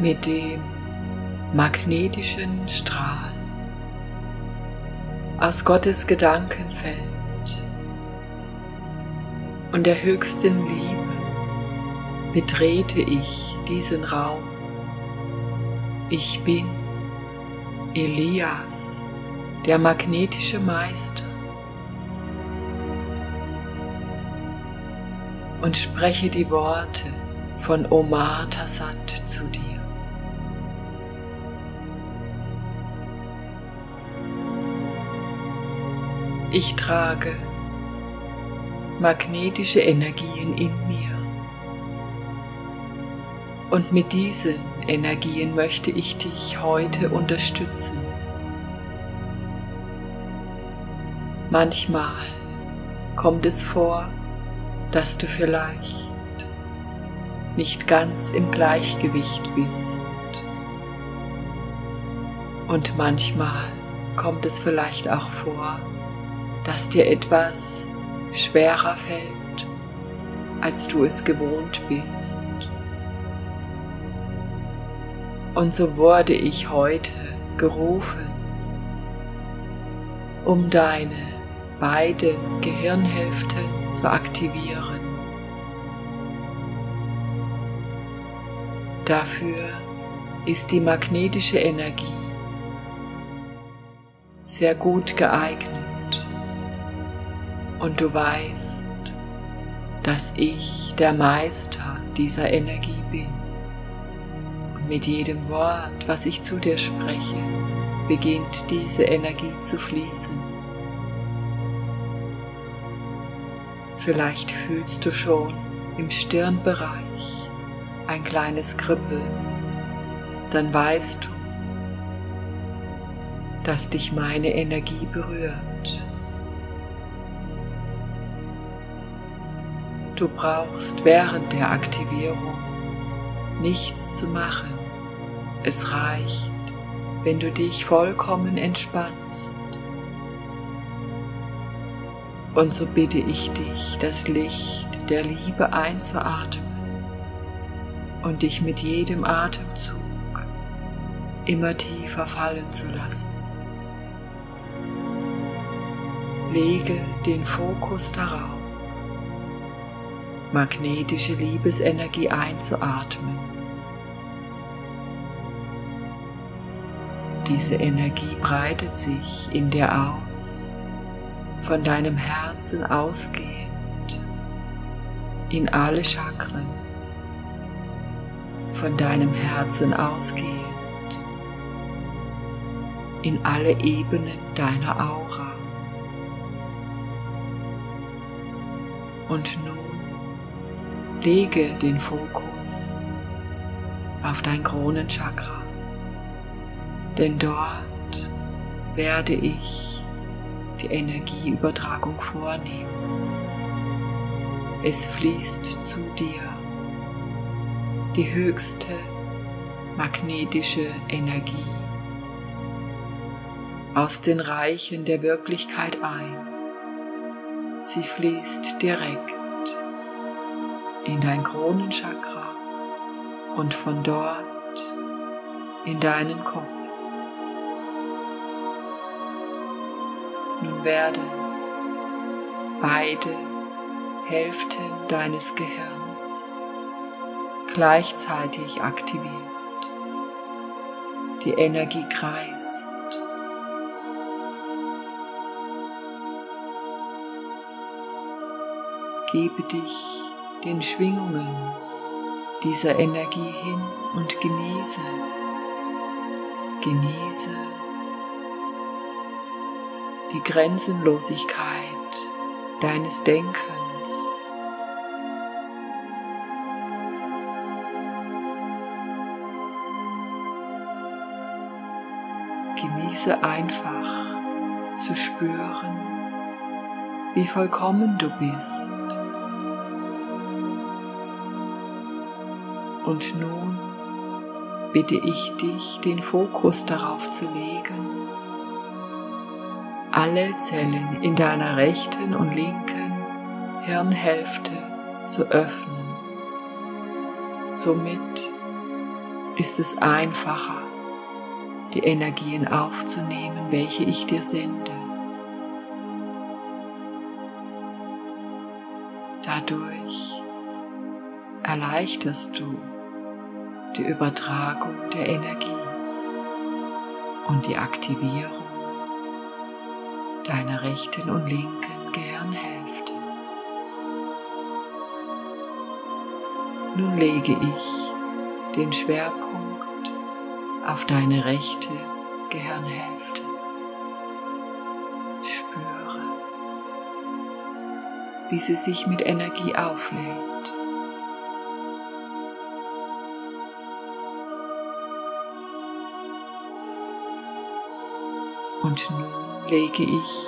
mit dem magnetischen Strahl aus Gottes Gedankenfeld und der höchsten Liebe betrete ich diesen Raum. Ich bin Elias, der magnetische Meister. Und spreche die Worte von Omar Tassat zu dir. Ich trage magnetische Energien in mir. Und mit diesen Energien möchte ich dich heute unterstützen. Manchmal kommt es vor, dass du vielleicht nicht ganz im Gleichgewicht bist. Und manchmal kommt es vielleicht auch vor, dass dir etwas schwerer fällt, als du es gewohnt bist. Und so wurde ich heute gerufen, um deine beiden Gehirnhälften zu aktivieren. Dafür ist die magnetische Energie sehr gut geeignet und du weißt, dass ich der Meister dieser Energie bin. Und mit jedem Wort, was ich zu dir spreche, beginnt diese Energie zu fließen. Vielleicht fühlst du schon im Stirnbereich ein kleines Kribbeln. Dann weißt du, dass dich meine Energie berührt. Du brauchst während der Aktivierung nichts zu machen. Es reicht, wenn du dich vollkommen entspannst. Und so bitte ich dich, das Licht der Liebe einzuatmen und dich mit jedem Atemzug immer tiefer fallen zu lassen. Lege den Fokus darauf, magnetische Liebesenergie einzuatmen. Diese Energie breitet sich in dir aus, von deinem Herzen ausgehend, in alle Chakren, von deinem Herzen ausgehend, in alle Ebenen deiner Aura. Und nun Lege den Fokus auf dein Kronenchakra, denn dort werde ich die Energieübertragung vornehmen. Es fließt zu dir die höchste magnetische Energie aus den Reichen der Wirklichkeit ein. Sie fließt direkt in dein Kronenchakra und von dort in deinen Kopf. Nun werden beide Hälften deines Gehirns gleichzeitig aktiviert. Die Energie kreist. Gebe dich den Schwingungen dieser Energie hin und genieße, genieße die Grenzenlosigkeit deines Denkens. Genieße einfach zu spüren, wie vollkommen du bist. Und nun bitte ich dich, den Fokus darauf zu legen, alle Zellen in deiner rechten und linken Hirnhälfte zu öffnen. Somit ist es einfacher, die Energien aufzunehmen, welche ich dir sende. Dadurch erleichterst du die Übertragung der Energie und die Aktivierung deiner rechten und linken Gehirnhälfte. Nun lege ich den Schwerpunkt auf deine rechte Gehirnhälfte. Spüre, wie sie sich mit Energie auflädt. Und nun lege ich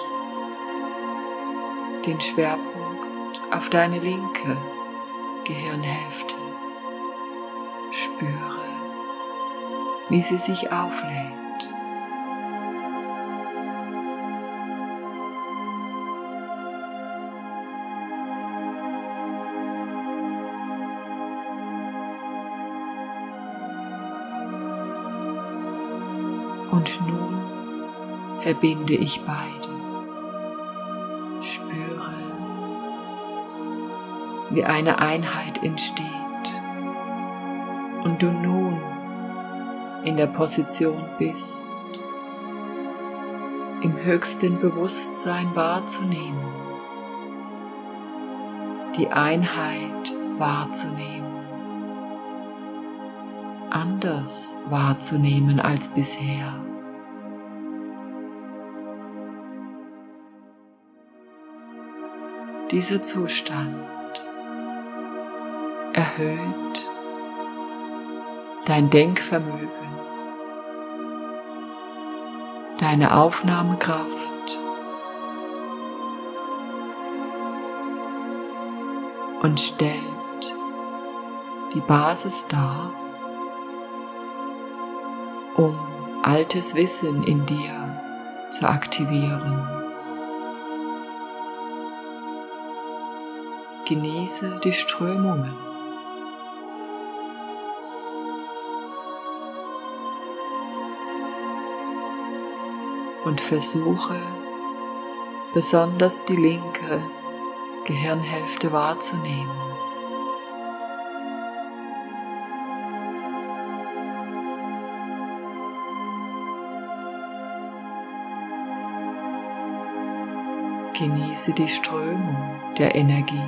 den Schwerpunkt auf deine linke Gehirnhälfte. Spüre, wie sie sich auflädt. Und nun verbinde ich beide. Spüre, wie eine Einheit entsteht und du nun in der Position bist, im höchsten Bewusstsein wahrzunehmen, die Einheit wahrzunehmen, anders wahrzunehmen als bisher. Dieser Zustand erhöht dein Denkvermögen, deine Aufnahmekraft und stellt die Basis dar, um altes Wissen in dir zu aktivieren. Genieße die Strömungen. Und versuche besonders die linke Gehirnhälfte wahrzunehmen. Genieße die Strömung der Energie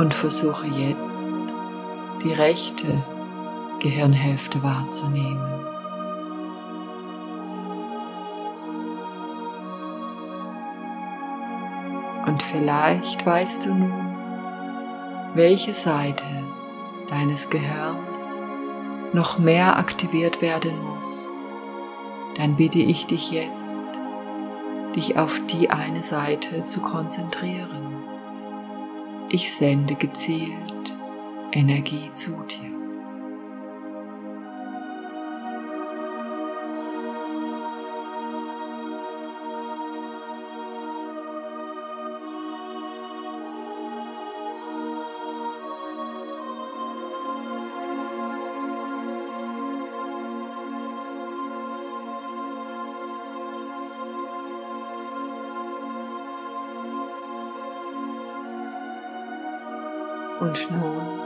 und versuche jetzt die rechte Gehirnhälfte wahrzunehmen. Und vielleicht weißt du nun, welche Seite deines Gehirns noch mehr aktiviert werden muss. Dann bitte ich dich jetzt, dich auf die eine Seite zu konzentrieren. Ich sende gezielt Energie zu dir. Und nun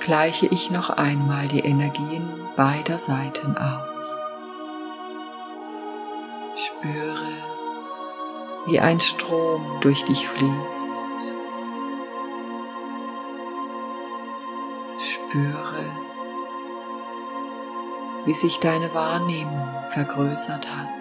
gleiche ich noch einmal die Energien beider Seiten aus. Spüre, wie ein Strom durch dich fließt. Spüre, wie sich deine Wahrnehmung vergrößert hat.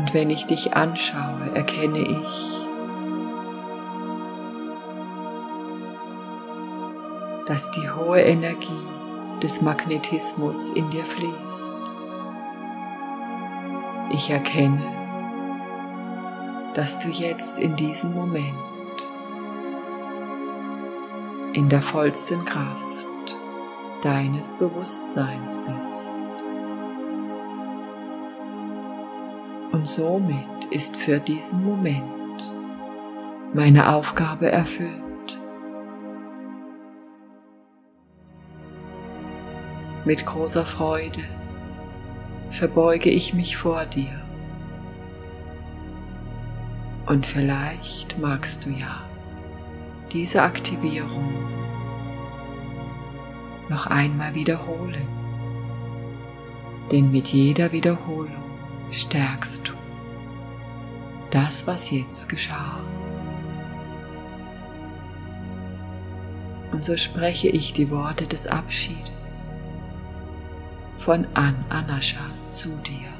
Und wenn ich dich anschaue, erkenne ich, dass die hohe Energie des Magnetismus in dir fließt. Ich erkenne, dass du jetzt in diesem Moment in der vollsten Kraft deines Bewusstseins bist. Und somit ist für diesen Moment meine Aufgabe erfüllt. Mit großer Freude verbeuge ich mich vor dir. Und vielleicht magst du ja diese Aktivierung noch einmal wiederholen. Denn mit jeder Wiederholung stärkst du das, was jetzt geschah. Und so spreche ich die Worte des Abschiedes von An Anascha zu dir.